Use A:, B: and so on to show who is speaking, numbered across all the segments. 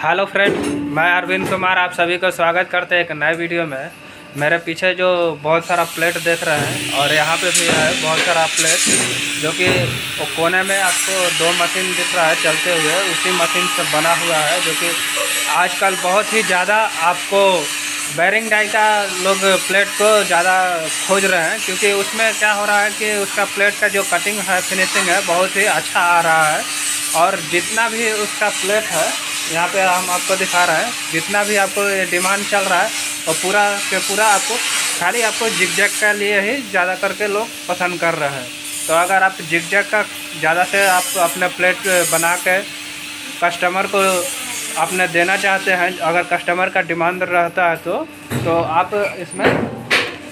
A: Hello friend, मैं अरविंद कुमार, आप सभी को स्वागत करते हैं एक नए वीडियो में। मेरे पीछे जो बहुत सारा प्लेट देख रहे हैं, और यहाँ पे भी है बहुत सारा प्लेट जो कि कोने में आपको दो मशीन दिख रहा है चलते हुए, उसी मशीन से बना हुआ है, जो कि आजकल बहुत ही ज़्यादा आपको बैरिंग डाई का लोग प्लेट को ज़्यादा खोज रहे हैं, क्योंकि उसमें क्या हो रहा है कि उसका प्लेट का जो कटिंग है फिनिशिंग है, बहुत ही अच्छा आ रहा है। और जितना भी उसका प्लेट है यहाँ पे हम आपको दिखा रहे हैं। जितना भी आपको डिमांड चल रहा है, और पूरा के पूरा आपको, खाली आपको जिग जिगजैग का लिए ही ज़्यादा करके लोग पसंद कर रहे हैं। तो अगर आप जिग जिगजैग का ज़्यादा से आप अपने प्लेट बना के कस्टमर को आपने देना चाहते हैं, अगर कस्टमर का डिमांड रहता है तो तो आप इसमें,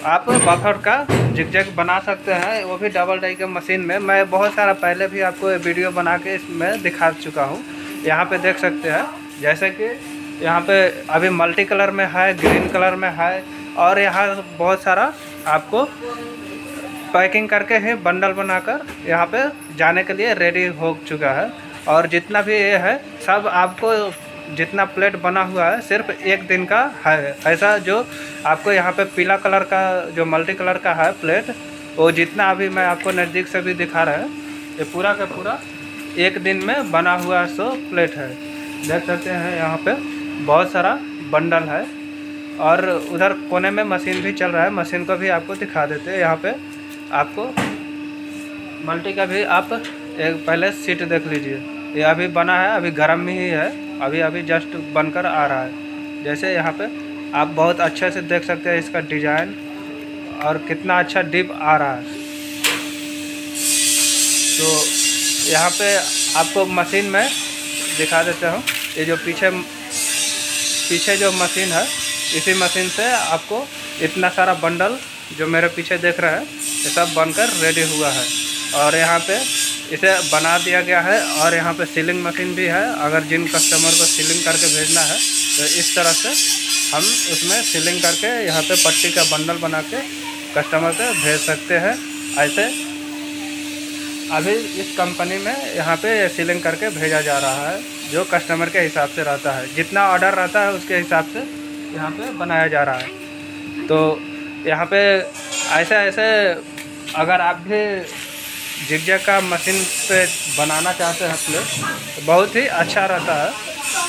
A: आप बफर का जिग जिगजैग बना सकते हैं। वो भी डबल डाई के मशीन में। मैं बहुत सारा पहले भी आपको वीडियो बना के इसमें दिखा चुका हूँ। यहाँ पे देख सकते हैं, जैसे कि यहाँ पे अभी मल्टी कलर में है, ग्रीन कलर में है, और यहाँ बहुत सारा आपको पैकिंग करके ही बंडल बनाकर यहाँ पे जाने के लिए रेडी हो चुका है। और जितना भी ये है, सब आपको जितना प्लेट बना हुआ है, सिर्फ़ एक दिन का है। ऐसा जो आपको यहाँ पे पीला कलर का, जो मल्टी कलर का है प्लेट, वो जितना अभी मैं आपको नज़दीक से भी दिखा रहा है, ये पूरा का पूरा एक दिन में बना हुआ सो प्लेट है। देख सकते हैं यहाँ पे बहुत सारा बंडल है और उधर कोने में मशीन भी चल रहा है। मशीन को भी आपको दिखा देते हैं। यहाँ पे आपको मल्टी का भी आप एक पहले सीट देख लीजिए। ये अभी बना है, अभी गर्म ही है। अभी अभी जस्ट बनकर आ रहा है। जैसे यहाँ पे आप बहुत अच्छे से देख सकते हैं इसका डिज़ाइन और कितना अच्छा डिप आ रहा है। तो यहाँ पे आपको मशीन में दिखा देता हूँ। ये जो पीछे पीछे जो मशीन है, इसी मशीन से आपको इतना सारा बंडल जो मेरे पीछे देख रहे हैं, ये सब बनकर रेडी हुआ है। और यहाँ पे इसे बना दिया गया है और यहाँ पे सीलिंग मशीन भी है। अगर जिन कस्टमर को सीलिंग करके भेजना है तो इस तरह से हम उसमें सीलिंग करके यहाँ पे पट्टी का बंडल बना के कस्टमर को भेज सकते हैं। ऐसे अभी इस कंपनी में यहाँ पे सीलिंग करके भेजा जा रहा है, जो कस्टमर के हिसाब से रहता है। जितना ऑर्डर रहता है, उसके हिसाब से यहाँ पे बनाया जा रहा है। तो यहाँ पे ऐसे ऐसे अगर आप भी जिगजैग का मशीन पे बनाना चाहते हैं प्लेट तो बहुत ही अच्छा रहता है,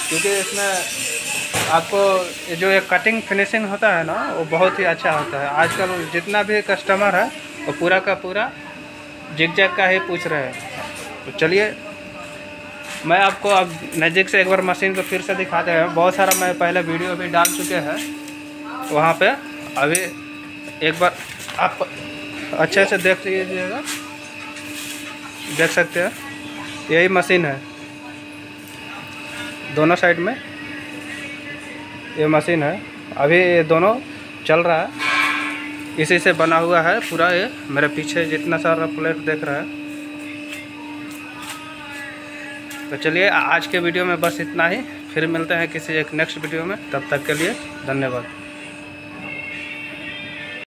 A: क्योंकि इसमें आपको जो एक कटिंग फिनिशिंग होता है ना, वो बहुत ही अच्छा होता है। आजकल जितना भी कस्टमर है, वो पूरा का पूरा जिगजैग का ही पूछ रहे हैं। तो चलिए, मैं आपको अब नज़दीक से एक बार मशीन को फिर से दिखाते हैं। बहुत सारा मैं पहले वीडियो भी डाल चुके हैं। वहाँ पे अभी एक बार आप अच्छे से देख लीजिएगा। देख सकते हैं, यही मशीन है। दोनों साइड में ये मशीन है। अभी ये दोनों चल रहा है। इसी से बना हुआ है पूरा ये। मेरे पीछे जितना सारा प्लेट देख रहा है। तो चलिए, आज के वीडियो में बस इतना ही। फिर मिलते हैं किसी एक नेक्स्ट वीडियो में। तब तक के लिए धन्यवाद।